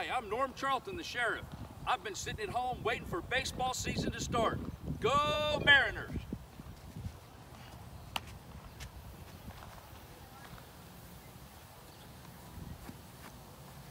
Hi, I'm Norm Charlton, the sheriff. I've been sitting at home waiting for baseball season to start. Go Mariners!